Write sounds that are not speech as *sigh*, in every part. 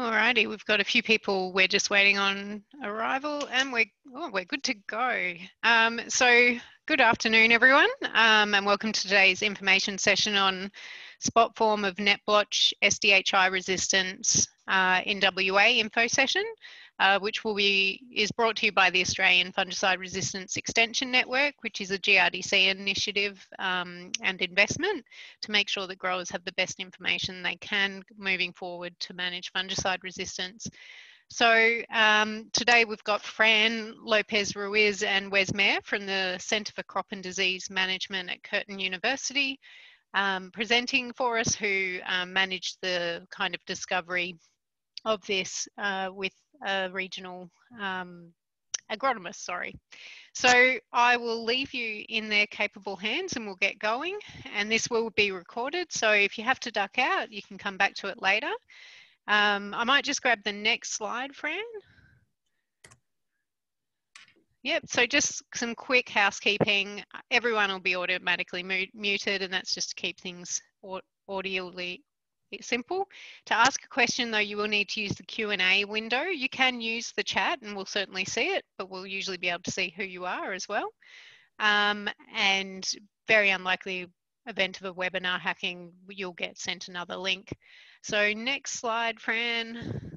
Alrighty, we've got a few people. We're just waiting on arrival, and we're oh, we're good to go. Um, so, good afternoon, everyone, um, and welcome to today's information session on spot form of net blotch SDHI resistance uh, in WA info session uh, which will be is brought to you by the Australian Fungicide Resistance Extension Network, which is a GRDC initiative um, and investment to make sure that growers have the best information they can moving forward to manage fungicide resistance. So um, today we've got Fran Lopez Ruiz and Wes Mair from the Centre for Crop and Disease Management at Curtin University um, presenting for us who um, managed the kind of discovery of this uh, with a regional um, agronomist, sorry. So I will leave you in their capable hands and we'll get going. And this will be recorded. So if you have to duck out, you can come back to it later. Um, I might just grab the next slide, Fran. Yep, so just some quick housekeeping. Everyone will be automatically muted and that's just to keep things audibly simple. To ask a question though, you will need to use the Q&A window. You can use the chat and we'll certainly see it, but we'll usually be able to see who you are as well. Um, and very unlikely event of a webinar hacking, you'll get sent another link. So next slide, Fran,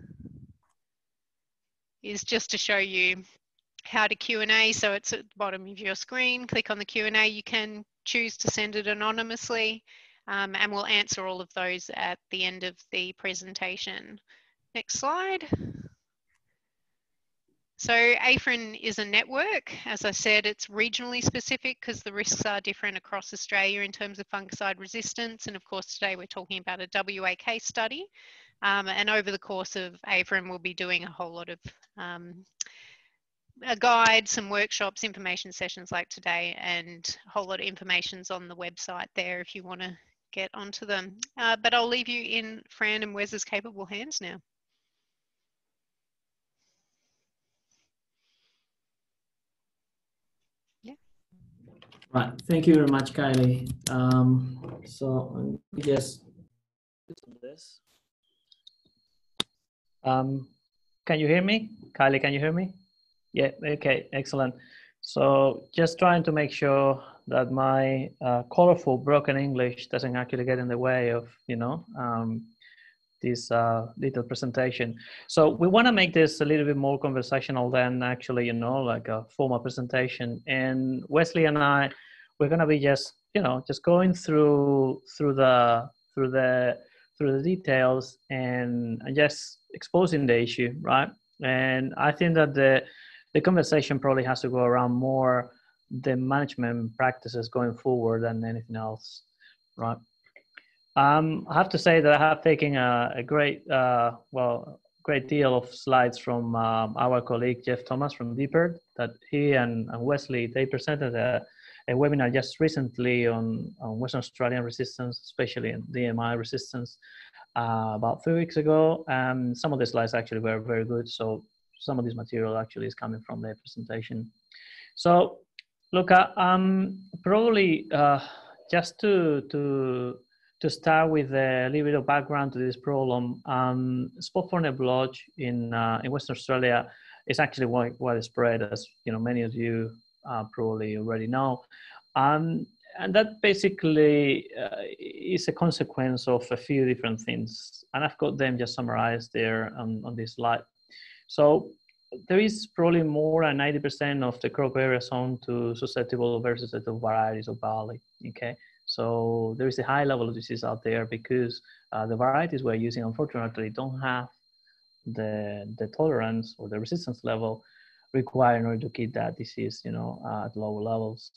is just to show you how to Q&A. So it's at the bottom of your screen. Click on the Q&A. You can choose to send it anonymously um, and we'll answer all of those at the end of the presentation. Next slide. So AFREN is a network. As I said, it's regionally specific because the risks are different across Australia in terms of fungicide resistance. And of course, today we're talking about a WA case study. Um, and over the course of AFREN, we'll be doing a whole lot of um, a guide, some workshops, information sessions like today, and a whole lot of information's on the website there if you want to get onto them. Uh, but I'll leave you in Fran and Wes's capable hands now. Yeah. Right. Thank you very much, Kylie. Um, so yes, this. Um, can you hear me? Kylie, can you hear me? Yeah, okay, excellent. So just trying to make sure that my uh, colorful broken English doesn't actually get in the way of, you know, um, this uh, little presentation. So we want to make this a little bit more conversational than actually, you know, like a formal presentation. And Wesley and I, we're going to be just, you know, just going through through the through the through the details and, and just exposing the issue, right? And I think that the the conversation probably has to go around more the management practices going forward than anything else, right? Um, I have to say that I have taken a, a great, uh, well, great deal of slides from um, our colleague Geoff Thomas from DPIRD that he and, and Wesley, they presented a, a webinar just recently on, on Western Australian resistance, especially in DMI resistance, uh, about three weeks ago. And some of the slides actually were very good. So some of this material actually is coming from their presentation. So Look, uh, um, probably uh, just to to to start with a little bit of background to this problem, um, spot net blotch in uh, in Western Australia is actually wide, widespread, as you know many of you uh, probably already know, um, and that basically uh, is a consequence of a few different things, and I've got them just summarized there on this slide. So there is probably more than 90% of the crop area zone to susceptible versus the varieties of barley. Okay, so there is a high level of disease out there because uh, the varieties we're using unfortunately don't have the the tolerance or the resistance level required in order to keep that disease, you know, uh, at lower levels.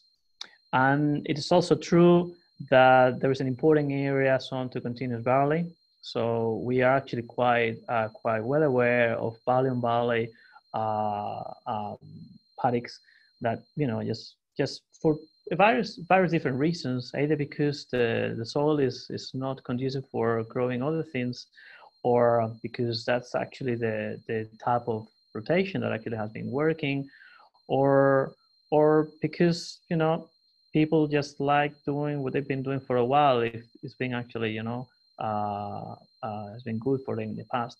And it is also true that there is an important area zone to continuous barley. So we are actually quite uh, quite well aware of Valium barley uh, um, paddocks that you know just just for various various different reasons either because the the soil is is not conducive for growing other things or because that's actually the the type of rotation that actually has been working or or because you know people just like doing what they've been doing for a while if it's been actually you know has been good for them in the past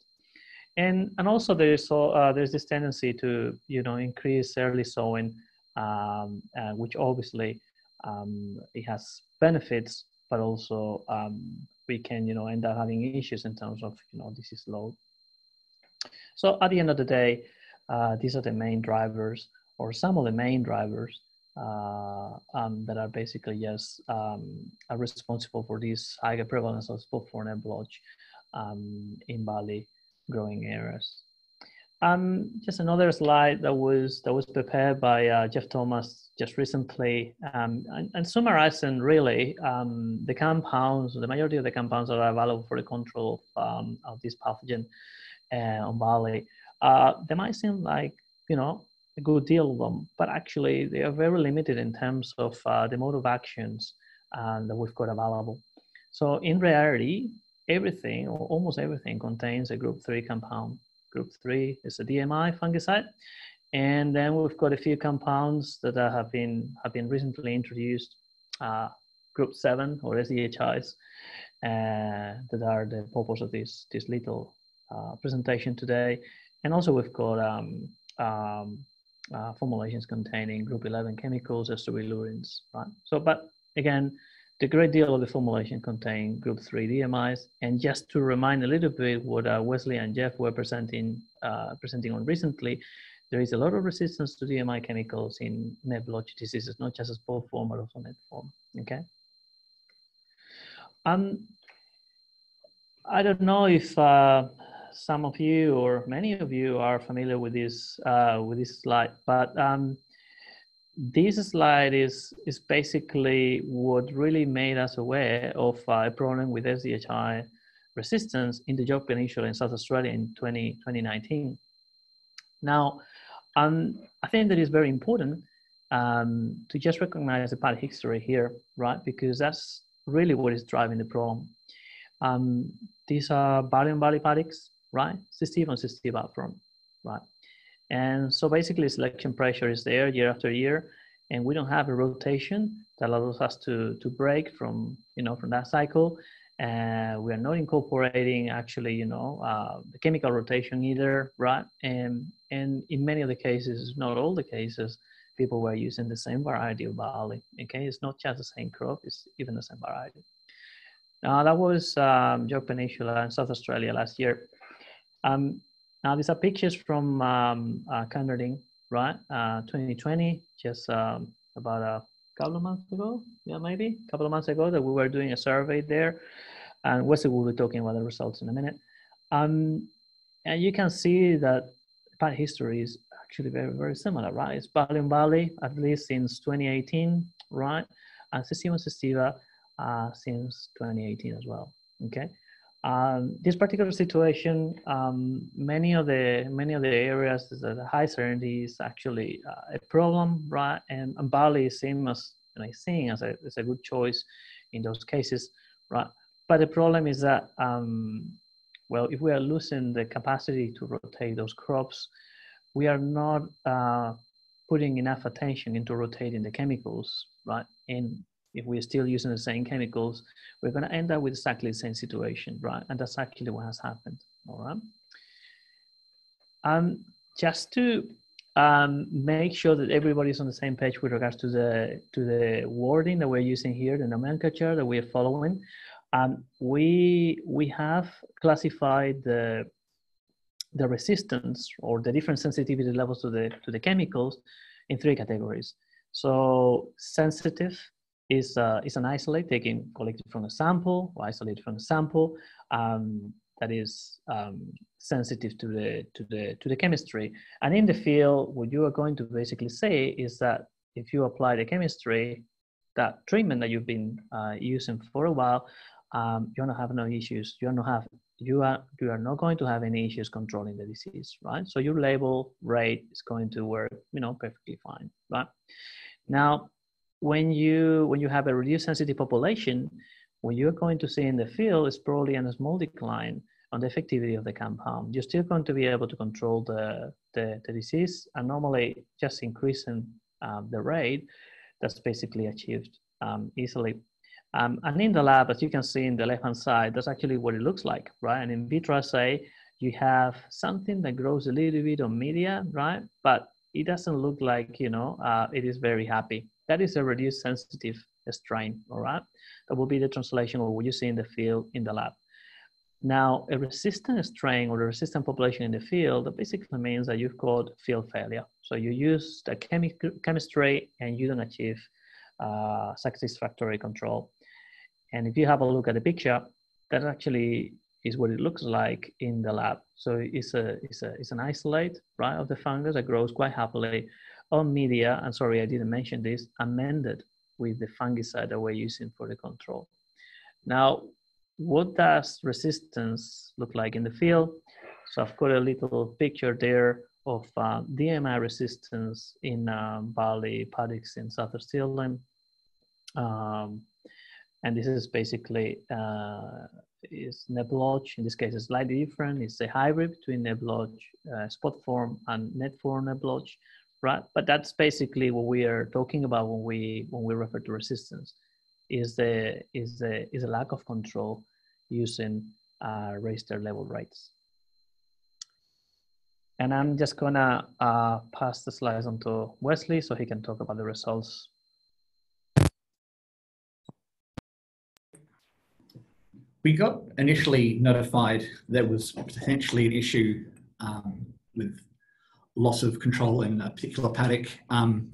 and and also there's so uh, there's this tendency to you know increase early sowing, um, uh, which obviously um, it has benefits, but also um, we can you know end up having issues in terms of you know disease load. So at the end of the day, uh, these are the main drivers, or some of the main drivers uh, um, that are basically yes um, are responsible for this higher prevalence of spot form net blotch um, in barley growing areas. Um, just another slide that was that was prepared by uh, Geoff Thomas just recently, um, and, and, summarizing really um, the compounds, the majority of the compounds that are available for the control of, of this pathogen uh, on barley. Uh, they might seem like you know a good deal of them, but actually they are very limited in terms of uh, the mode of actions uh, that we've got available. So in reality, everything or almost everything contains a group three compound. Group three is a DMI fungicide. And then we've got a few compounds that have been have been recently introduced, uh, group seven or SDHIs, uh, that are the purpose of this this little uh, presentation today. And also we've got um, um, uh, formulations containing group 11 chemicals, as strobilurins, right? So, but again, the great deal of the formulation contain group 3 DMIs. And just to remind a little bit what uh, Wesley and Geoff were presenting, uh, presenting on recently, there is a lot of resistance to DMI chemicals in net diseases, not just as spore form, but also net form, okay? Um, I don't know if uh, some of you or many of you are familiar with this, uh, with this slide, but um, this slide is is basically what really made us aware of a problem with SDHI resistance in the Yorke Peninsula in South Australia in 20, 2019. Now, um, I think that is very important um, to just recognize the part history here, right? Because that's really what is driving the problem. Um, these are Barium Valley paddocks, right? Systiva and Systiva upfront, right? And so basically selection pressure is there year after year, and we don't have a rotation that allows us to, to break from, you know, from that cycle. And uh, we are not incorporating actually, you know, uh, the chemical rotation either, right? And, and in many of the cases, not all the cases, people were using the same variety of barley, okay? It's not just the same crop, it's even the same variety. Now that was um, Yorke Peninsula in South Australia last year. Um, now these are pictures from um, uh, right? Uh, 2020, just um, about a couple of months ago, yeah, maybe a couple of months ago that we were doing a survey there. And Wesley will be talking about the results in a minute. Um, and you can see that part history is actually very, very similar, right? It's Barium Valley, at least since 2018, right? And Systiva Systiva uh, since 2018 as well, okay? Um, this particular situation, um, many of the many of the areas that the high certainty is actually uh, a problem, right? And, and barley is as and I think as a, as a good choice in those cases, right? But the problem is that um, well, if we are losing the capacity to rotate those crops, we are not uh, putting enough attention into rotating the chemicals, right? And if we're still using the same chemicals, we're going to end up with exactly the same situation, right? And that's actually what has happened, all right? Um, just to um, make sure that everybody's on the same page with regards to the to the wording that we're using here, the nomenclature that we're following. Um, we we have classified the the resistance or the different sensitivity levels to the to the chemicals in three categories. So sensitive, is, uh, is an isolate taken collected from a sample or isolated from a sample um, that is um, sensitive to the, to, the, to the chemistry. And in the field, what you are going to basically say is that if you apply the chemistry, that treatment that you've been uh, using for a while, um, you're not have no issues. You're not have you are you are not going to have any issues controlling the disease, right? So your label rate is going to work, you know, perfectly fine, right? Now, when you when you have a reduced sensitive population, what you're going to see in the field is probably a small decline on the effectivity of the compound. You're still going to be able to control the, the, the disease and normally just increasing um, the rate that's basically achieved um, easily. Um, and in the lab, as you can see in the left-hand side, that's actually what it looks like, right? And in vitro assay, you have something that grows a little bit on media, right? But it doesn't look like, you know, uh, it is very happy. That is a reduced sensitive strain, all right? That will be the translation of what you see in the field in the lab. Now, a resistant strain or a resistant population in the field, that basically means that you've got field failure. So you use the chemi chemistry and you don't achieve uh, satisfactory control. And if you have a look at the picture, that actually is what it looks like in the lab. So it's a it's a it's an isolate right of the fungus that grows quite happily on media. I'm sorry, I didn't mention this. Amended with the fungicide that we're using for the control. Now, what does resistance look like in the field? So I've got a little picture there of uh, DMI resistance in uh, barley paddocks in South Australia. Um, and this is basically uh, is net blotch. In this case, it's slightly different. It's a hybrid between net blotch uh, spot form and net form net blotch, right? But that's basically what we are talking about when we when we refer to resistance. Is the is the is a lack of control using uh, register level rates. And I'm just gonna uh, pass the slides on to Wesley so he can talk about the results we got initially notified there was potentially an issue um, with loss of control in a particular paddock, um,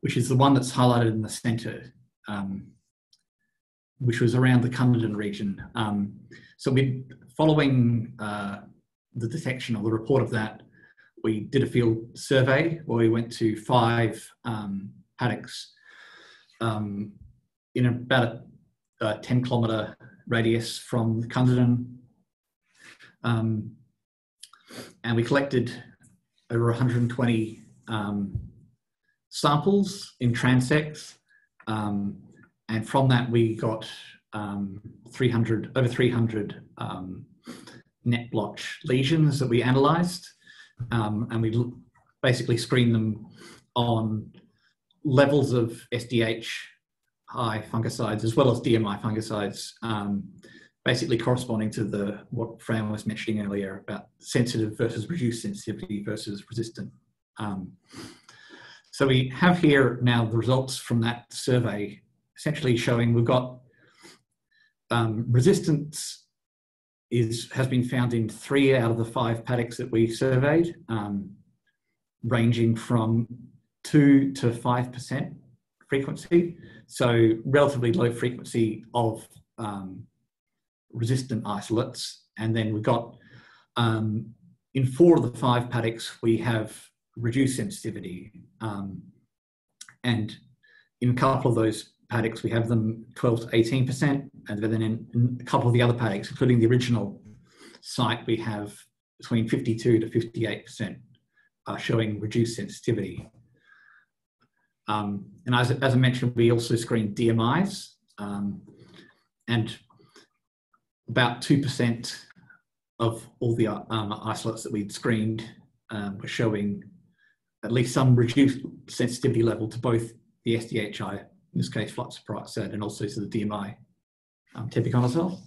which is the one that's highlighted in the centre, um, which was around the Cunderdin region. Um, so we, following uh, the detection or the report of that, we did a field survey where we went to five um, paddocks um, in about a, a 10 kilometre radius from Cunderdin. Um, and we collected over 120 um, samples in transects. Um, and from that, we got um, 300, over 300 um, net blotch lesions that we analyzed. Um, and we basically screened them on levels of SDH high fungicides as well as DMI fungicides, basically corresponding to the what Fran was mentioning earlier about sensitive versus reduced sensitivity versus resistant. Um, so we have here now the results from that survey, essentially showing we've got um, resistance is has been found in three out of the five paddocks that we surveyed, um, ranging from two to five percent frequency. So relatively low frequency of um, resistant isolates. And then we've got, um, in four of the five paddocks, we have reduced sensitivity. Um, and in a couple of those paddocks, we have them 12 to 18%. And then in, a couple of the other paddocks, including the original site, we have between 52 to 58% uh, showing reduced sensitivity. Um, and as, as I mentioned, we also screened DMIs um, and about 2% of all the um, isolates that we'd screened um, were showing at least some reduced sensitivity level to both the SDHI, in this case fluxapyroxad, and also to the DMI um.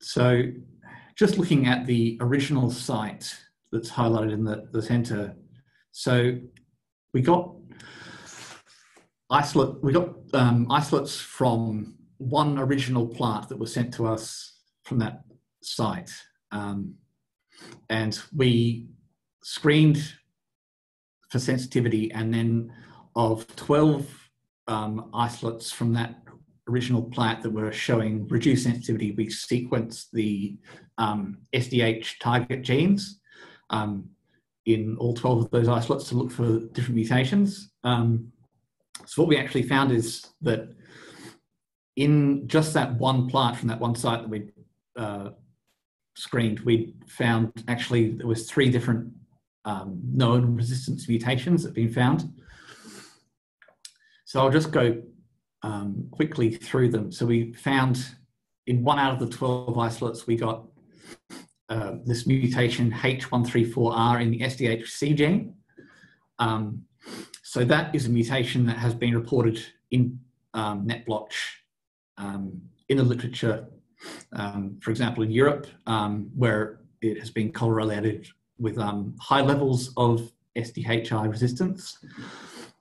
So just looking at the original site that's highlighted in the, the center. So we got isolate we got um, isolates from one original plant that was sent to us from that site um, and we screened for sensitivity and then of 12 um, isolates from that original plant that were showing reduced sensitivity we sequenced the sdh um, target genes um, in all 12 of those isolates to look for different mutations. Um, so what we actually found is that in just that one plant from that one site that we uh, screened, we found actually there was three different um, known resistance mutations that have been found. So I'll just go um, quickly through them. So we found in one out of the 12 isolates, we got uh, this mutation H134R in the SDHC gene. Um, so that is a mutation that has been reported in um, NetBlotch um, in the literature Um, for example, in Europe, um, where it has been correlated with um, high levels of SDHI resistance.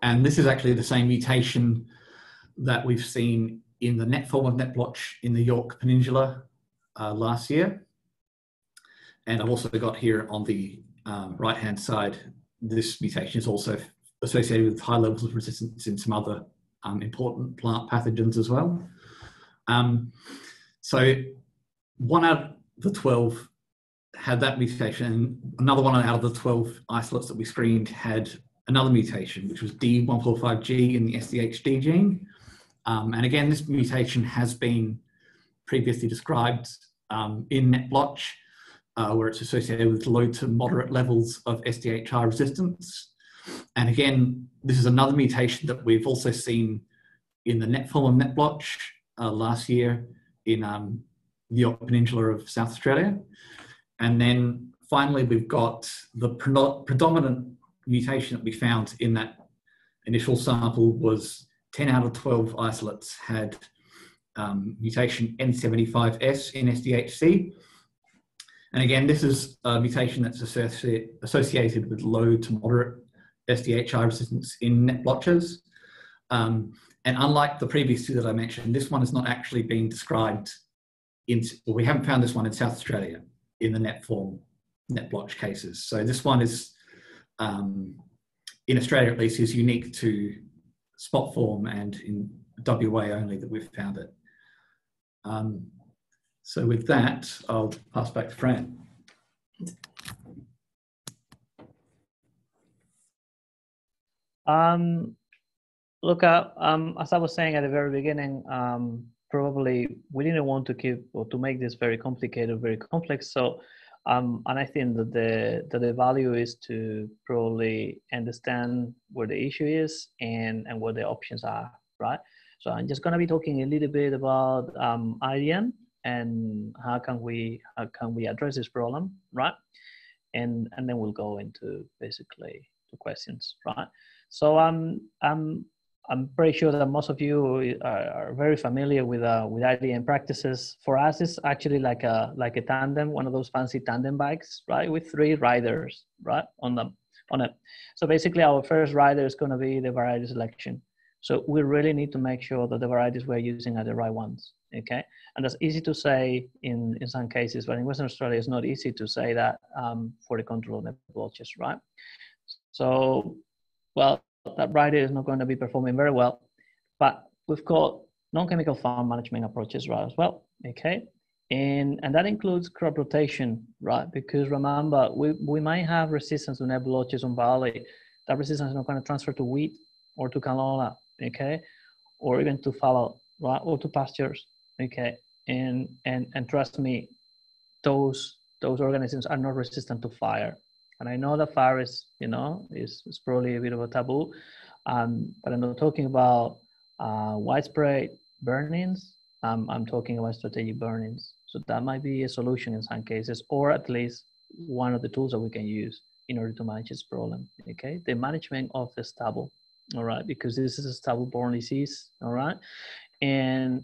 And this is actually the same mutation that we've seen in the net form of NetBlotch in the Yorke Peninsula uh, last year. And I've also got here on the um, right-hand side, this mutation is also associated with high levels of resistance in some other um, important plant pathogens as well. Um, so one out of the 12 had that mutation. Another one out of the 12 isolates that we screened had another mutation, which was D145G in the SDHD gene. Um, and again, this mutation has been previously described um, in NetBlotch, uh, where it's associated with low to moderate levels of SDHI resistance. And again, this is another mutation that we've also seen in the net form of NetBlotch uh, last year in um, the Peninsula of South Australia. And then finally, we've got the predominant mutation that we found in that initial sample was 10 out of 12 isolates had um, mutation N75S in SDHC. And again, this is a mutation that's associated with low to moderate SDHI resistance in net blotches. Um, and unlike the previous two that I mentioned, this one has not actually been described in, well, we haven't found this one in South Australia in the net form, net blotch cases. So this one is, um, in Australia at least, is unique to spot form and in WA only that we've found it. Um, so with that, I'll pass back to Fran. Um, look, uh, um, as I was saying at the very beginning, um, probably we didn't want to keep or to make this very complicated, very complex. So, um, and I think that the that the value is to probably understand where the issue is and and what the options are, right? So I'm just going to be talking a little bit about um, IDM and how can we how can we address this problem, right? And and then we'll go into basically the questions, right? So um, I'm I'm pretty sure that most of you are, are very familiar with uh, with IDM practices. For us, it's actually like a like a tandem, one of those fancy tandem bikes, right, with three riders, right, on them on it. So basically, our first rider is going to be the variety selection. So we really need to make sure that the varieties we're using are the right ones. Okay, and that's easy to say in in some cases, but in Western Australia, it's not easy to say that um, for the control of the blotches, right? So, well, that variety is not going to be performing very well, but we've got non-chemical farm management approaches right as well. Okay, and and that includes crop rotation, right? Because remember, we we might have resistance to net blotches on barley. That resistance is not going to transfer to wheat or to canola okay, or even to fallow, right, or to pastures, okay, and and and trust me, those those organisms are not resistant to fire. And I know that fire is, you know, is, is probably a bit of a taboo, um, but I'm not talking about uh, widespread burnings. Um, I'm talking about strategic burnings. So that might be a solution in some cases, or at least one of the tools that we can use in order to manage this problem. Okay, the management of the stubble all right, because this is a stubble-borne disease, all right? And,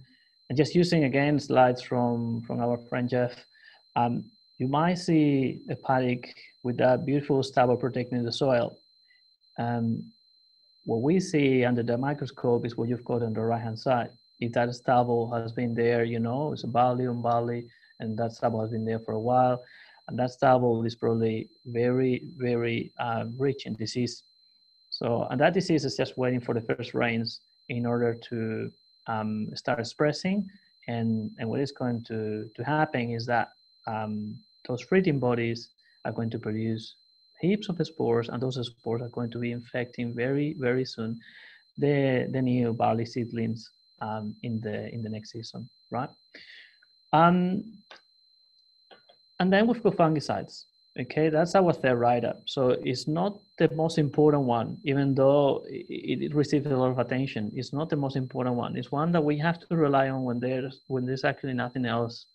and just using again slides from, from our friend Geoff, um, you might see a paddock with that beautiful stubble protecting the soil. Um, what we see under the microscope is what you've got on the right-hand side. If that stubble has been there, you know, it's a barley on barley, and that stubble has been there for a while, and that stubble is probably very, very uh, rich in disease so, and that disease is just waiting for the first rains in order to um, start expressing. And, and what is going to, to happen is that um, those fruiting bodies are going to produce heaps of spores, and those spores are going to be infecting very, very soon the, the new barley seedlings um, in, the, in the next season, right? Um, and then we've got fungicides. Okay, that's our third write-up. So it's not the most important one, even though it, it, receives a lot of attention. It's not the most important one. It's one that we have to rely on when there's when there's actually nothing else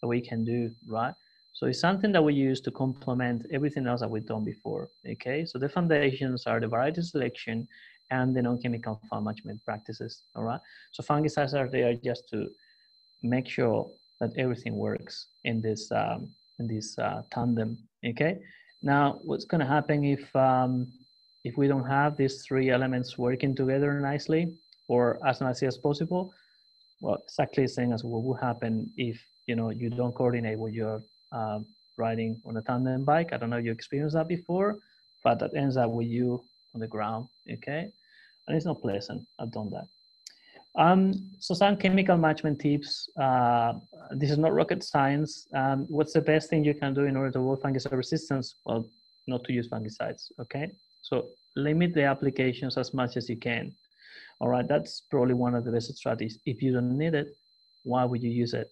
that we can do, right? So it's something that we use to complement everything else that we've done before. Okay, so the foundations are the variety selection and the non-chemical farm management practices. All right. So fungicides are there just to make sure that everything works in this um, in this uh, tandem. Okay. Now, what's going to happen if um, if we don't have these three elements working together nicely or as nicely as possible? Well, exactly the same as what would happen if you know you don't coordinate when you're uh, riding on a tandem bike. I don't know if you experienced that before, but that ends up with you on the ground. Okay, and it's not pleasant. I've done that. Um, so some chemical management tips. Uh, this is not rocket science. Um, what's the best thing you can do in order to avoid fungicide resistance? Well, not to use fungicides, okay? So limit the applications as much as you can. All right, that's probably one of the best strategies. If you don't need it, why would you use it?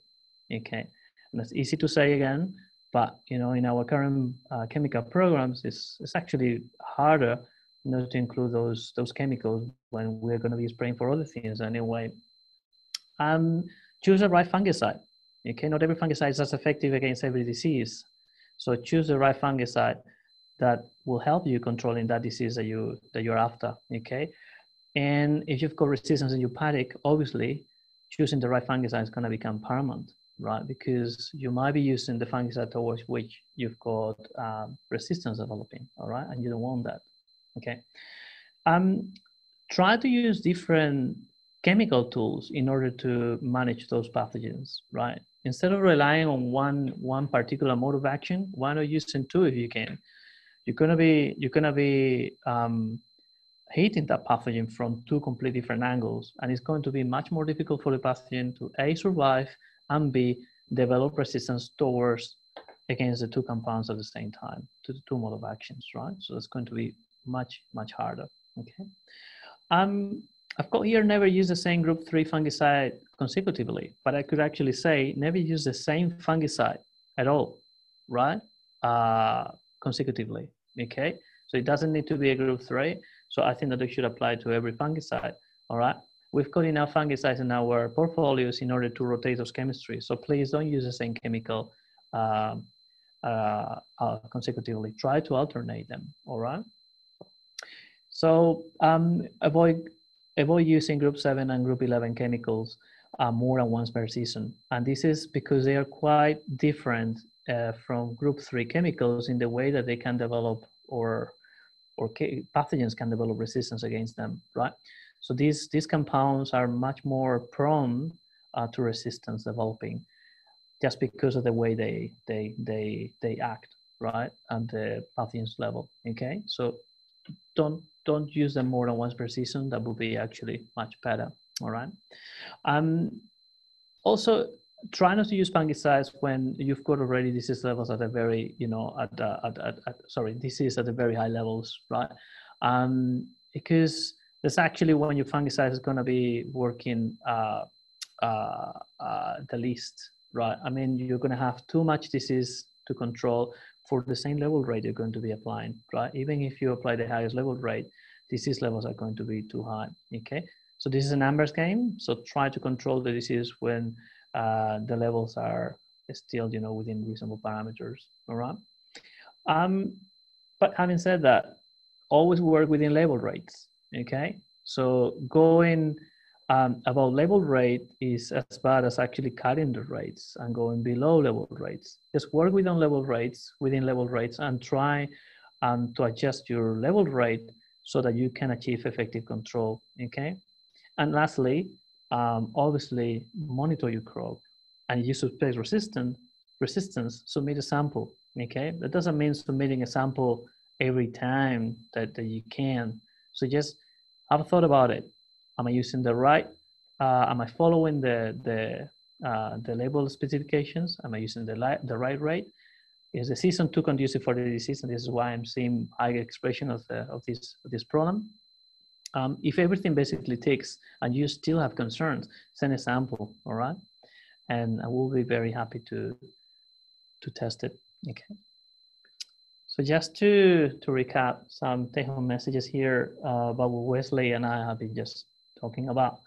Okay, and that's easy to say again, but you know, in our current uh, chemical programs, it's, it's actually harder not to include those those chemicals when we're going to be spraying for other things anyway. Um, choose the right fungicide. Okay, not every fungicide is as effective against every disease. So choose the right fungicide that will help you controlling that disease that you that you're after. Okay, and if you've got resistance in your paddock, obviously choosing the right fungicide is going to become paramount, right? Because you might be using the fungicide towards which you've got um, resistance developing, all right, and you don't want that. Okay. Um, try to use different chemical tools in order to manage those pathogens, right? Instead of relying on one one particular mode of action, why not using two if you can? You're gonna be you're gonna be um, hitting that pathogen from two completely different angles, and it's going to be much more difficult for the pathogen to a survive and b develop resistance towards against the two compounds at the same time to the two mode of actions, right? So it's going to be much, much harder, okay? Um, I've got here never use the same group three fungicide consecutively, but I could actually say never use the same fungicide at all, right? Uh, consecutively, okay? So it doesn't need to be a group three. So I think that it should apply to every fungicide, all right? We've got enough fungicides in our portfolios in order to rotate those chemistries. So please don't use the same chemical uh, uh, uh, consecutively. Try to alternate them, all right? So um, avoid avoid using group seven and group eleven chemicals uh, more than once per season, and this is because they are quite different uh, from group three chemicals in the way that they can develop or or pathogens can develop resistance against them, right? So these these compounds are much more prone uh, to resistance developing, just because of the way they they they they act, right, at the pathogens level. Okay, so don't don't use them more than once per season. That would be actually much better. All right. Um, also, try not to use fungicides when you've got already disease levels at a very, you know, at, uh, at, at, at, sorry, disease at a very high levels, right? Um, because that's actually when your fungicide is going to be working uh, uh, uh, the least, right? I mean, you're going to have too much disease to control for the same level rate you're going to be applying, right? Even if you apply the highest level rate, disease levels are going to be too high, okay? So this is a numbers game. So try to control the disease when uh, the levels are still, you know, within reasonable parameters, all right? Um, but having said that, always work within label rates, okay? So going um, about level rate is as bad as actually cutting the rates and going below level rates. Just work within level rates, within level rates, and try um, to adjust your level rate so that you can achieve effective control. Okay, and lastly, um, obviously monitor your crop, and you suspect resistant resistance. Submit a sample. Okay, that doesn't mean submitting a sample every time that, that you can. So just have a thought about it Am I using the right? Uh, am I following the the uh, the label specifications? Am I using the li- the right rate? Is the season too conducive for the disease? And this is why I'm seeing high expression of the of this of this problem. Um, if everything basically ticks and you still have concerns, send a sample, all right? And I will be very happy to to test it. Okay. So just to to recap some take-home messages here uh, about what Wesley and I have been just talking about.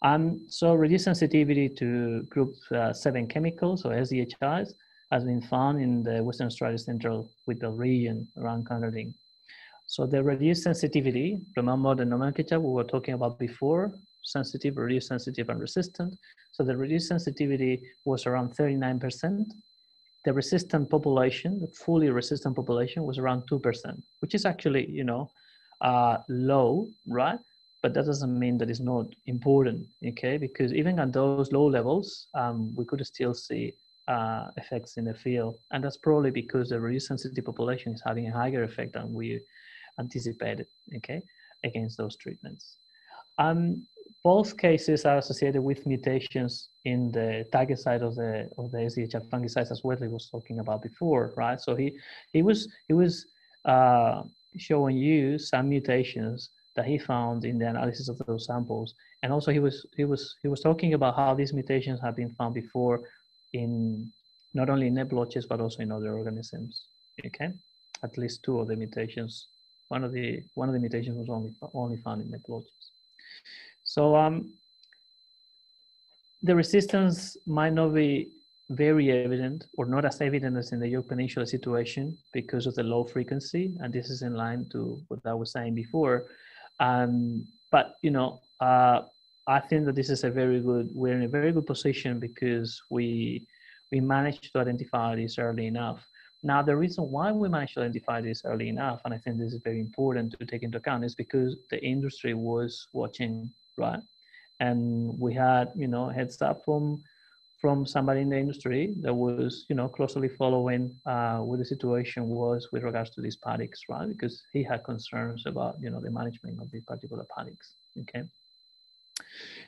Um, so reduced sensitivity to group uh, 7 chemicals, or SDHIs, has been found in the Western Australia Central Wheatbelt region around Cunderdin. So the reduced sensitivity, remember the nomenclature we were talking about before. sensitive, reduced sensitive, and resistant. So the reduced sensitivity was around 39%. The resistant population, the fully resistant population, was around 2%, which is actually, you know, uh, low, right? But that doesn't mean that it's not important, okay? Because even at those low levels, um, we could still see uh, effects in the field. And that's probably because the reduced sensitive population is having a higher effect than we anticipated, okay, against those treatments. Um, both cases are associated with mutations in the target site of the of the SDHI fungicides, as Wesley was talking about before, right? So he he was he was uh, showing you some mutations that he found in the analysis of those samples, and also he was he was he was talking about how these mutations have been found before in not only in blotches but also in other organisms. Okay, at least two of the mutations. One of the one of the mutations was only only found in blotches. So um, the resistance might not be very evident or not as evident as in the Yorke Peninsula situation because of the low frequency. And this is in line to what I was saying before. Um, but, you know, uh, I think that this is a very good, we're in a very good position because we, we managed to identify this early enough. Now, the reason why we managed to identify this early enough, and I think this is very important to take into account, is because the industry was watching, right? And we had, you know, heads up from from somebody in the industry that was, you know, closely following uh, what the situation was with regards to these paddocks, right? Because he had concerns about, you know, the management of these particular paddocks. Okay.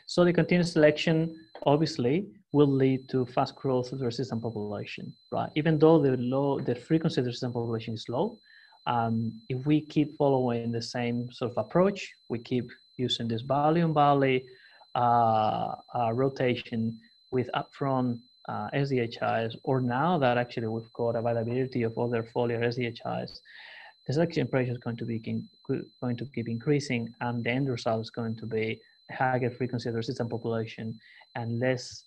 So the continuous selection obviously will lead to fast growth of the resistant population, right? Even though the low, the frequency of the resistant population is low, um, if we keep following the same sort of approach, we keep using this volume valley uh, uh, rotation with upfront uh, SDHIs, or now that actually we've got availability of other foliar SDHIs, the selection pressure is going to be going to keep increasing, and the end result is going to be higher frequency of the resistant population and less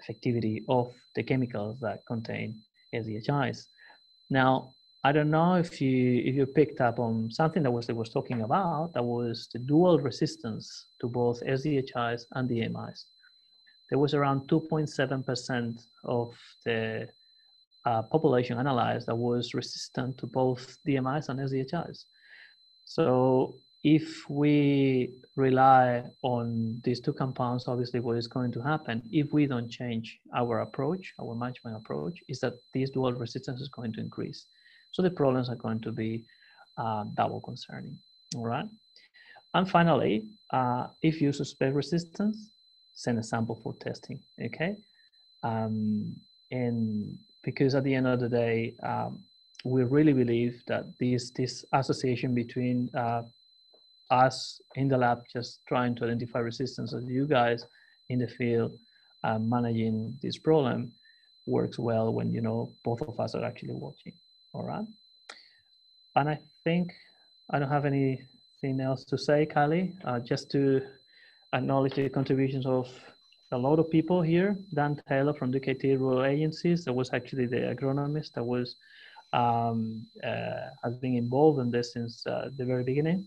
effectivity of the chemicals that contain SDHIs. Now, I don't know if you if you picked up on something that Wesley was talking about, that was the dual resistance to both SDHIs and DMIs. There was around 2.7% of the uh, population analyzed that was resistant to both DMIs and SDHIs. So if we rely on these two compounds, obviously what is going to happen if we don't change our approach, our management approach, is that this dual resistance is going to increase. So the problems are going to be uh, double concerning, all right? And finally, uh, if you suspect resistance, send a sample for testing, okay? Um, and because at the end of the day, um, we really believe that this, this association between uh, us in the lab just trying to identify resistance as you guys in the field uh, managing this problem works well when you know both of us are actually watching all right. And i think i don't have anything else to say Kylie. Uh, just to acknowledge the contributions of a lot of people here. Dan taylor from DKT rural agencies that was actually the agronomist that was um, uh, has been involved in this since uh, the very beginning.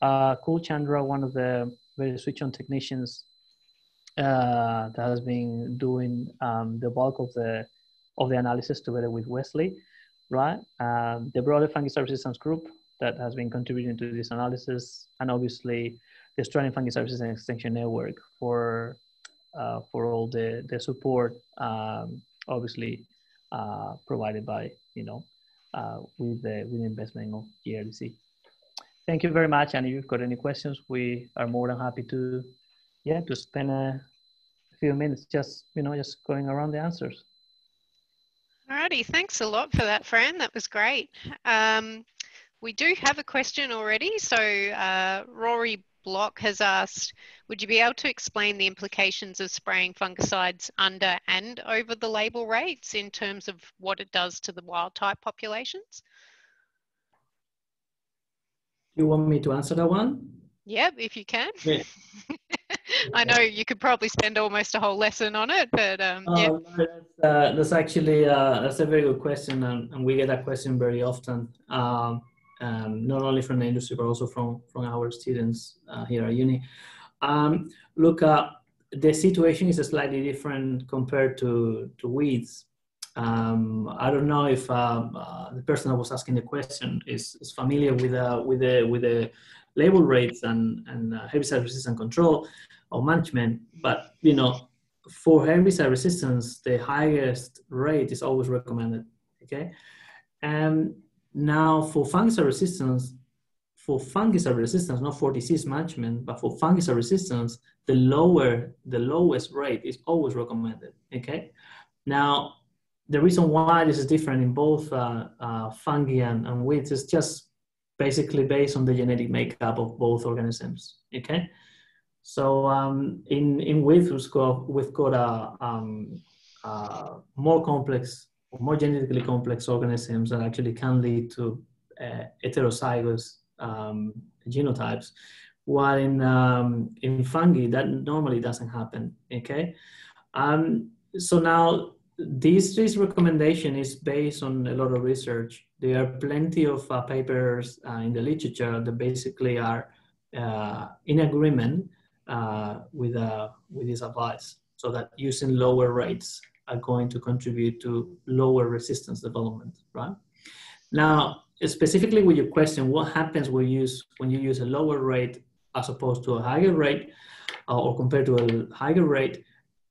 Uh, Kul Chandra, one of the very switch on technicians uh, that has been doing um, the bulk of the of the analysis together with Wesley, right? Um, the broader fungicide resistance group that has been contributing to this analysis, and obviously the Australian Fungicide Resistance Extension Network for uh, for all the the support, um, obviously uh, provided by you know uh, with the with the investment of GRDC thank you very much. And if you've got any questions, we are more than happy to, yeah, to spend a few minutes just, you know, just going around the answers. Alrighty, thanks a lot for that, Fran. That was great. Um, we do have a question already. So uh, Rory Block has asked, would you be able to explain the implications of spraying fungicides under and over the label rates in terms of what it does to the wild type populations? You want me to answer that one? Yep, if you can. Yeah. *laughs* I know you could probably spend almost a whole lesson on it, but um, yeah. Uh, that's, uh, that's, actually uh, that's a very good question, and, and we get that question very often, um, um, not only from the industry but also from from our students uh, here at uni. Um, look, uh, the situation is slightly different compared to, to weeds. Um, I don't know if um, uh, the person that was asking the question is, is familiar with, uh, with, the, with the label rates and, and uh, herbicide resistant control or management, but you know, for herbicide resistance, the highest rate is always recommended, okay? And now for fungicide resistance, for fungicide resistance, not for disease management, but for fungicide resistance, the lower, the lowest rate is always recommended, okay? Now, the reason why this is different in both uh, uh, fungi and, and weeds is just basically based on the genetic makeup of both organisms, okay? So um, in, in weeds, we've got, we've got a, um, more complex, more genetically complex organisms that actually can lead to uh, heterozygous um, genotypes, while in, um, in fungi, that normally doesn't happen, okay? Um, so now this, this recommendation is based on a lot of research. There are plenty of uh, papers uh, in the literature that basically are uh, in agreement uh, with, uh, with this advice. So that using lower rates are going to contribute to lower resistance development, right? Now, specifically with your question, what happens when you use, when you use a lower rate as opposed to a higher rate uh, or compared to a higher rate?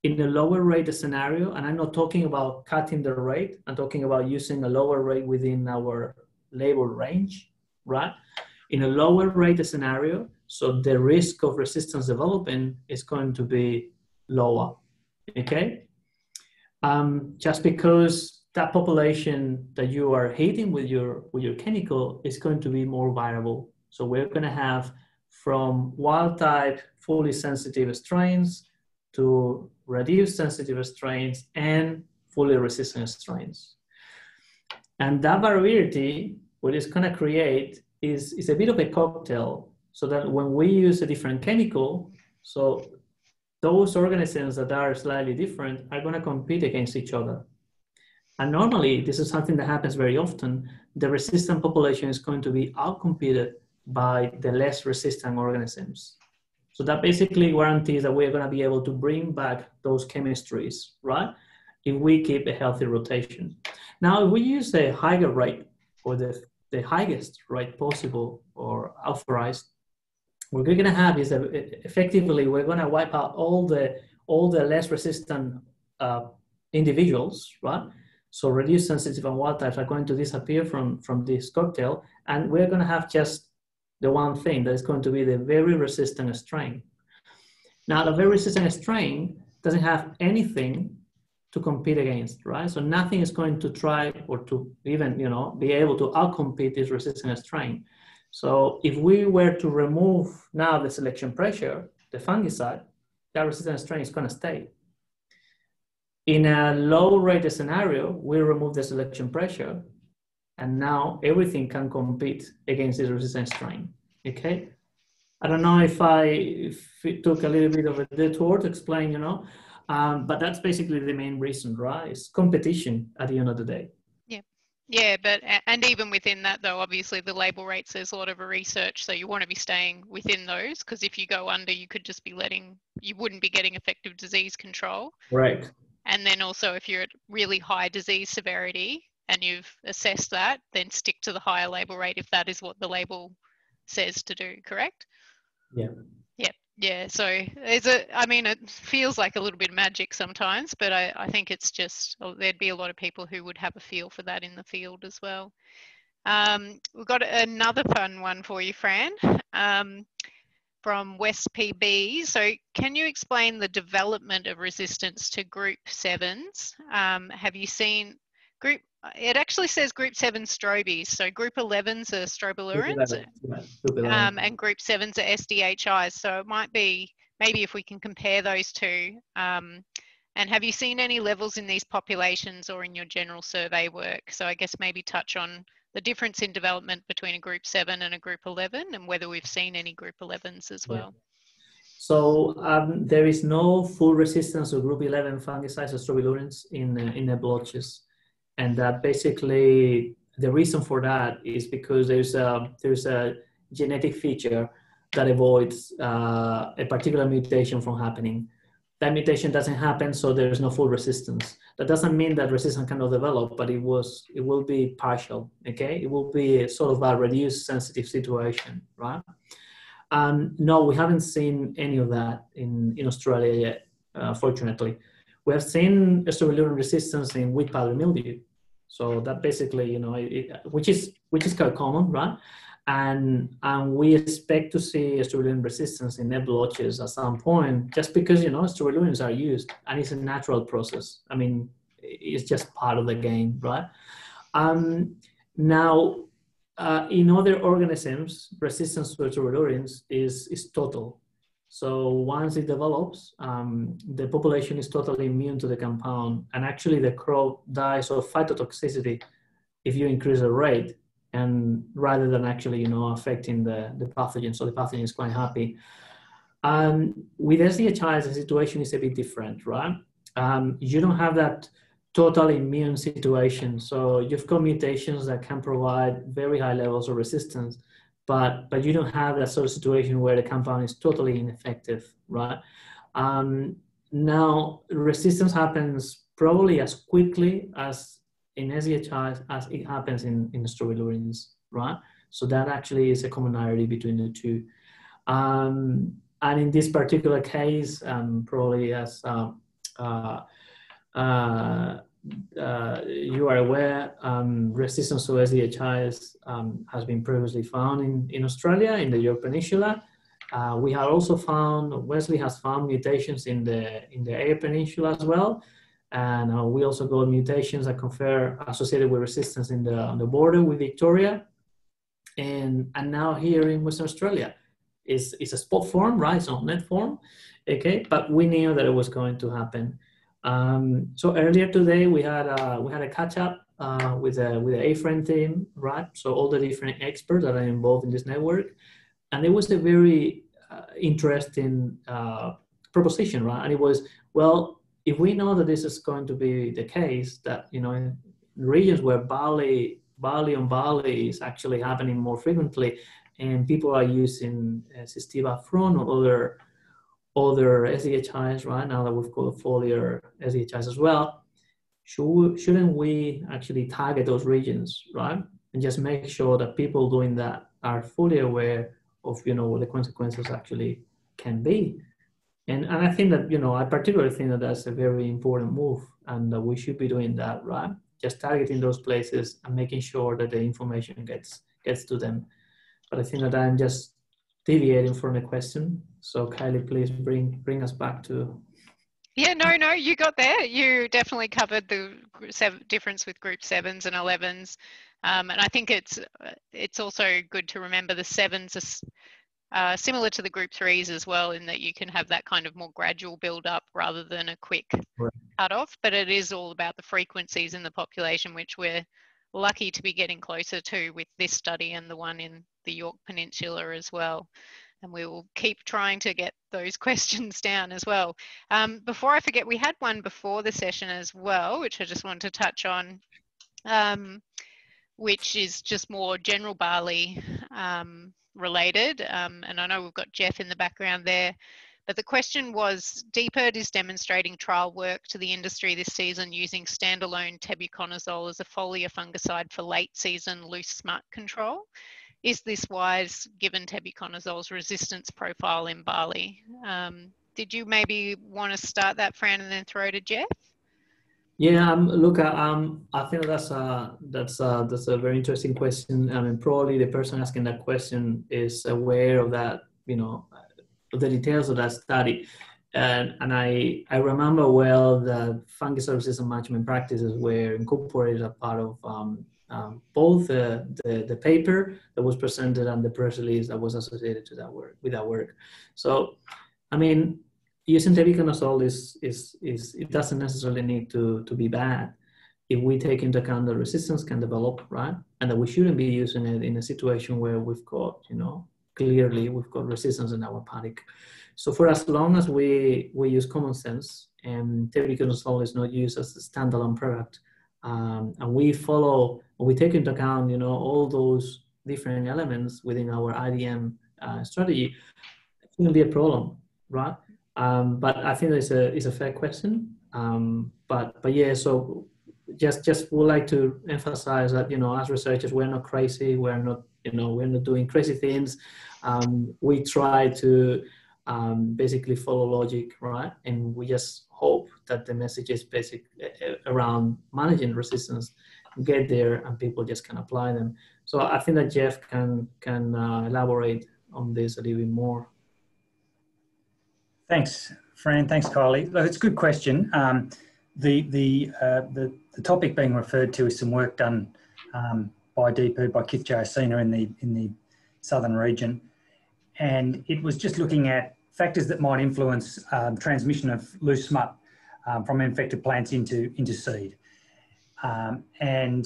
In a lower rate scenario, and I'm not talking about cutting the rate, I'm talking about using a lower rate within our label range, right? In a lower rate scenario, so the risk of resistance developing is going to be lower, okay? Um, just because that population that you are hitting with your with your chemical is going to be more variable. So we're going to have from wild type fully sensitive strains to reduced sensitive strains and fully resistant strains. And that variability, what it's going to create is, is a bit of a cocktail so that when we use a different chemical, so those organisms that are slightly different are going to compete against each other. And normally, this is something that happens very often. The resistant population is going to be outcompeted by the less resistant organisms. So that basically guarantees that we're going to be able to bring back those chemistries, right? If we keep a healthy rotation. Now, if we use the higher rate or the, the highest rate possible or authorized, what we're going to have is that effectively we're going to wipe out all the all the less resistant uh, individuals, right? So reduced sensitive and wild types are going to disappear from, from this cocktail, and we're going to have just the one thing that is going to be the very resistant strain. Now, the very resistant strain doesn't have anything to compete against, right? So nothing is going to try or to even, you know, be able to outcompete this resistant strain. So if we were to remove now the selection pressure, the fungicide, that resistant strain is going to stay. In a low rate scenario, we remove the selection pressure and now everything can compete against this resistance strain, okay? I don't know if I if it took a little bit of a detour to explain, you know, um, but that's basically the main reason, right? It's competition at the end of the day. Yeah, but and even within that, though, obviously the label rates says a lot of research, so you want to be staying within those because if you go under, you could just be letting you wouldn't be getting effective disease control. Right. And then also, if you're at really high disease severity and you've assessed that, then stick to the higher label rate if that is what the label says to do, correct? Yeah. Yeah. So there's a, I mean, it feels like a little bit of magic sometimes, but I, I think it's just, oh, there'd be a lot of people who would have a feel for that in the field as well. Um, we've got another fun one for you, Fran. Um, from West PB. So can you explain the development of resistance to group sevens? Um, have you seen group, it actually says group seven strobies. So group 11s are strobilurins um, and group sevens are SDHIs. So it might be, maybe if we can compare those two. Um, and have you seen any levels in these populations or in your general survey work? So I guess maybe touch on the difference in development between a group 7 and a group 11 and whether we've seen any group 11s as well. Yeah. So um, there is no full resistance to group 11 fungicides or strobilurins in, uh, in the blotches. And that basically, the reason for that is because there's a, there's a genetic feature that avoids uh, a particular mutation from happening. That mutation doesn't happen, so there's no full resistance. That doesn't mean that resistance cannot develop, but it was it will be partial. Okay, it will be sort of a reduced sensitive situation, right? Um, no, we haven't seen any of that in in Australia yet, uh, fortunately. We have seen strobilurin resistance in wheat powdery mildew, so that basically, you know, it, which is which is quite common, right? and and we expect to see strobilurin resistance in net blotches at some point, just because you know strobilurins are used and it's a natural process. I mean, it's just part of the game, right? Um, now, uh, in other organisms, resistance to strobilurins is is total. So once it develops, um, the population is totally immune to the compound, and actually the crop dies of phytotoxicity if you increase the rate and rather than actually you know affecting the, the pathogen. So the pathogen is quite happy. Um, with SDHI the situation is a bit different right? Um, you don't have that total immune situation. So you've got mutations that can provide very high levels of resistance but but you don't have that sort of situation where the compound is totally ineffective right um, now resistance happens probably as quickly as in SDHI as it happens in, in strobilurins, right? So that actually is a commonality between the two. Um, and in this particular case, um, probably as uh, uh, uh, uh you are aware, um, resistance to SDHIs um, has been previously found in, in Australia, in the Yorke Peninsula. Uh, we have also found, Wesley has found mutations in the, in the Eyre Peninsula as well. And uh, we also got mutations that confer associated with resistance in the, on the border with Victoria. And, and now here in Western Australia, is it's a spot form, right? It's not net form, okay? But we knew that it was going to happen. Um, so earlier today, we had a, we had a catch up uh, with a with the AFREN team, right? So all the different experts that are involved in this network, and it was a very uh, interesting uh, proposition, right? And it was well, if we know that this is going to be the case, that you know in regions where barley, barley on barley is actually happening more frequently, and people are using uh, Systiva Front or other other SDHIs right now that we've got foliar SDHIs as well, should, shouldn't we actually target those regions, right? And just make sure that people doing that are fully aware of, you know, what the consequences actually can be. And, and I think that, you know, I particularly think that that's a very important move and that we should be doing that, right? Just targeting those places and making sure that the information gets, gets to them. But I think that I'm just deviating from the question. So Kylie, please bring, bring us back to. Yeah, no, no, you got there. You definitely covered the difference with group sevens and 11s. Um, and I think it's it's also good to remember the sevens are uh, similar to the group threes as well, in that you can have that kind of more gradual build up rather than a quick right. cut off. But it is all about the frequencies in the population, which we're lucky to be getting closer to with this study and the one in the Yorke Peninsula as well. And we will keep trying to get those *laughs* questions down as well. Um, before I forget, we had one before the session as well, which I just wanted to touch on, um, which is just more general barley um, related. Um, and I know we've got Geoff in the background there. But the question was, DPIRD is demonstrating trial work to the industry this season using standalone tebuconazole as a foliar fungicide for late season loose smut control. Is this wise given tebuconazole's resistance profile in barley? Um, did you maybe want to start that, Fran, and then throw to Geoff? Yeah, um, look, uh, um, I think that's a that's a, that's a very interesting question. I mean, probably the person asking that question is aware of that, you know, the details of that study. And, and I, I remember well that fungicide resistant management practices were incorporated as part of um, um, both the, the, the, paper that was presented and the press release that was associated to that work with that work. So, I mean, using tebuconazole is, is, is, it doesn't necessarily need to, to be bad if we take into account that resistance can develop, right? And that we shouldn't be using it in a situation where we've got, you know, clearly we've got resistance in our paddock. So for as long as we, we use common sense and tebuconazole is not used as a standalone product, um, and we follow, we take into account, you know, all those different elements within our IDM uh, strategy, it shouldn't be a problem, right? Um, but I think it's a it's a fair question. Um, but but yeah, so just just would like to emphasize that you know as researchers we're not crazy, we're not you know we're not doing crazy things. Um, we try to um, basically follow logic, right? And we just that the message is basic uh, around managing resistance get there and people just can apply them. So I think that Geoff can can uh, elaborate on this a little bit more. Thanks, Fran. Thanks, Kylie. Look, it's a good question. Um, the the, uh, the the topic being referred to is some work done um, by DPU by Kith Jayasena in the in the southern region, and it was just looking at factors that might influence um, transmission of loose smut um, from infected plants into into seed. Um, and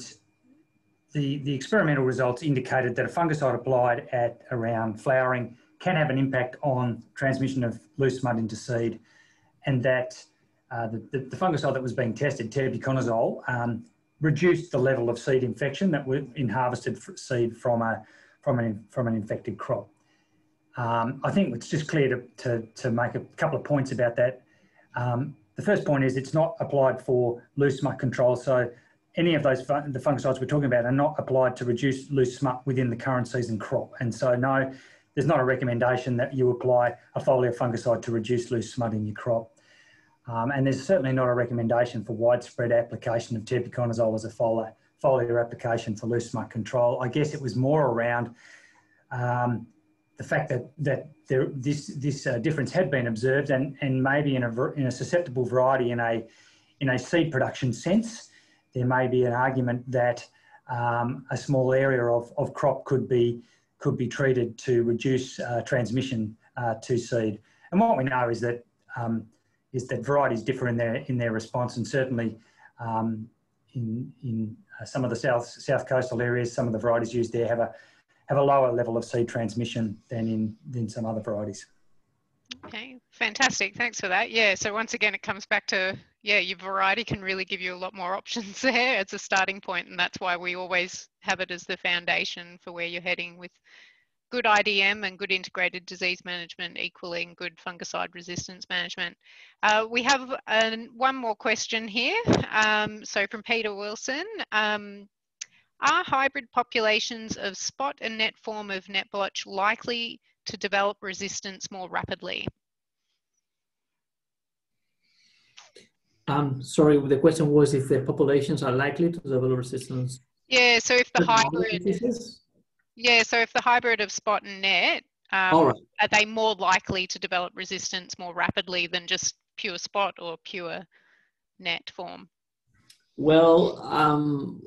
the, the experimental results indicated that a fungicide applied at around flowering can have an impact on transmission of loose smut into seed and that uh, the, the, the, fungicide that was being tested, tebuconazole, um, reduced the level of seed infection that was in harvested seed from, a, from, an, from an infected crop. Um, I think it's just clear to, to, to, make a couple of points about that. Um, the first point is it's not applied for loose smut control. So any of those the fungicides we're talking about are not applied to reduce loose smut within the current season crop. And so no, there's not a recommendation that you apply a foliar fungicide to reduce loose smut in your crop. Um, and there's certainly not a recommendation for widespread application of tebuconazole as a foliar, foliar application for loose smut control. I guess it was more around um, the fact that that there, this this uh, difference had been observed, and and maybe in a in a susceptible variety in a in a seed production sense, there may be an argument that um, a small area of, of crop could be could be treated to reduce uh, transmission uh, to seed. And what we know is that um, is that varieties differ in their in their response, and certainly um, in in uh, some of the south south coastal areas, some of the varieties used there have a have a lower level of seed transmission than in than some other varieties. Okay, fantastic. Thanks for that. Yeah, so once again, it comes back to, yeah, your variety can really give you a lot more *laughs* options there. It's a starting point, and that's why we always have it as the foundation for where you're heading with good IDM and good integrated disease management equaling good fungicide resistance management. Uh, we have uh, one more question here. Um, so from Peter Wilson, um, are hybrid populations of spot and net form of net blotch likely to develop resistance more rapidly? Um, sorry, the question was if the populations are likely to develop resistance. Yeah, so if the hybrid, yeah, so if the hybrid of spot and net, um, right. are they more likely to develop resistance more rapidly than just pure spot or pure net form? Well, um,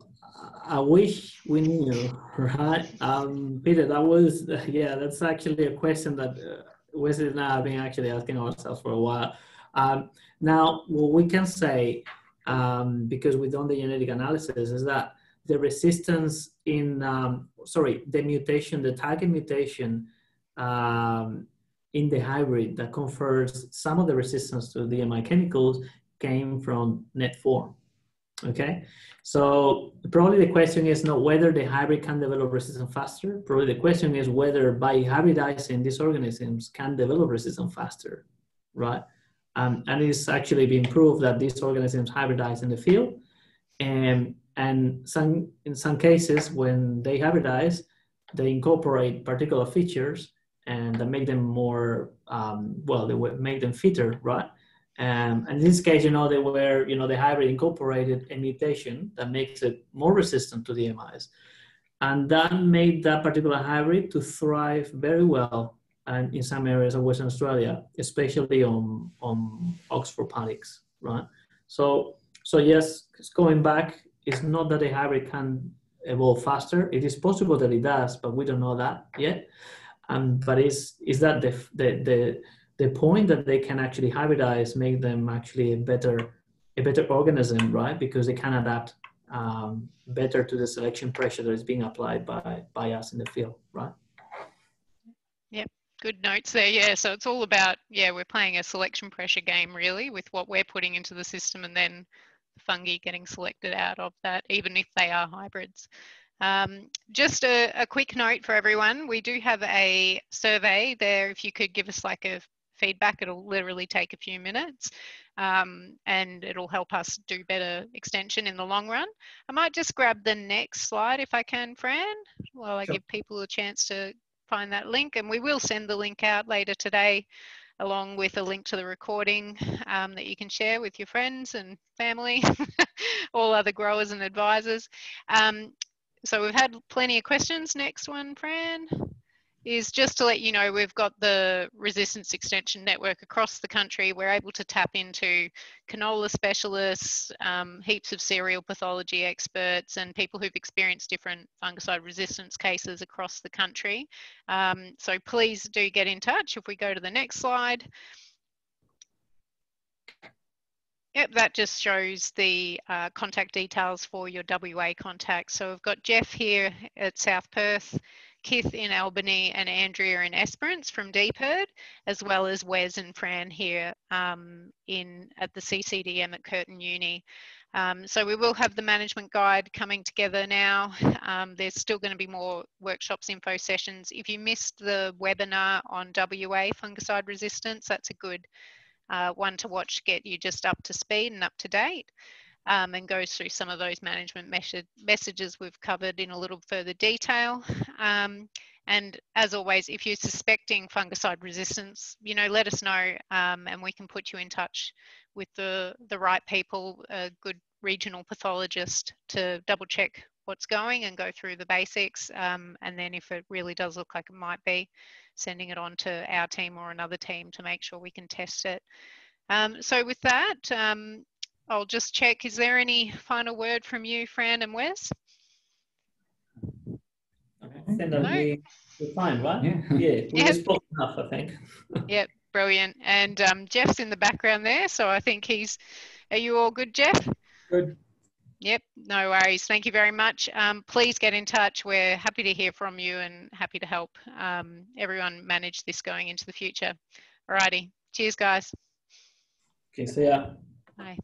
I wish we knew, right? Um, Peter, that was, yeah, that's actually a question that uh, Wesley and I have been actually asking ourselves for a while. Um, now, what we can say, um, because we've done the genetic analysis, is that the resistance in, um, sorry, the mutation, the target mutation um, in the hybrid that confers some of the resistance to DMI chemicals came from net form. Okay, so probably the question is not whether the hybrid can develop resistance faster. Probably the question is whether by hybridizing these organisms can develop resistance faster, right? Um, and it's actually been proved that these organisms hybridize in the field. And, and some, in some cases, when they hybridize, they incorporate particular features and that make them more, um, well, they make them fitter, right? Um, and in this case, you know, they were, you know, the hybrid incorporated a mutation that makes it more resistant to the DMIs. And that made that particular hybrid to thrive very well and in some areas of Western Australia, especially on, on Oxford paddocks, right? So, so yes, going back, it's not that a hybrid can evolve faster. It is possible that it does, but we don't know that yet. Um, but is is that the, the, the the point that they can actually hybridize make them actually a better a better organism, right? Because they can adapt um, better to the selection pressure that is being applied by by us in the field, right? Yep, good notes there. Yeah, so it's all about yeah, we're playing a selection pressure game really with what we're putting into the system, and then the fungi getting selected out of that, even if they are hybrids. Um, just a, a, quick note for everyone, we do have a survey there. If you could give us like a feedback, it'll literally take a few minutes um, and it'll help us do better extension in the long run. I might just grab the next slide if I can, Fran, while I sure. give people a chance to find that link and we will send the link out later today along with a link to the recording um, that you can share with your friends and family, *laughs* all other growers and advisors. Um, so we've had plenty of questions. Next one, Fran, is just to let you know we've got the resistance extension network across the country. We're able to tap into canola specialists, um, heaps of cereal pathology experts, and people who've experienced different fungicide resistance cases across the country. Um, so please do get in touch. If we go to the next slide. Yep, that just shows the uh, contact details for your WA contacts. So we've got Geoff here at South Perth, Kith in Albany, and Andrea in Esperance from DPIRD, as well as Wes and Fran here um, in at the CCDM at Curtin Uni. Um, so we will have the management guide coming together now. Um, there's still going to be more workshops, info sessions. If you missed the webinar on WA fungicide resistance, that's a good uh, one to watch get you just up to speed and up to date um, and goes through some of those management messages we've covered in a little further detail. Um, and as always, if you're suspecting fungicide resistance, you know, let us know um, and we can put you in touch with the, the right people, a good regional pathologist to double check what's going and go through the basics. Um, and then if it really does look like it might be, sending it on to our team or another team to make sure we can test it. Um, so with that, um, I'll just check, is there any final word from you, Fran and Wes? Okay. No? we, are fine, right? Yeah, yeah we yep. spoke enough, I think. *laughs* yep, brilliant. And um, Geoff's in the background there, so I think he's, are you all good, Geoff? Good. Yep, no worries. Thank you very much. Um, please get in touch. We're happy to hear from you and happy to help um, everyone manage this going into the future. Alrighty, cheers, guys. Okay, see ya. Bye.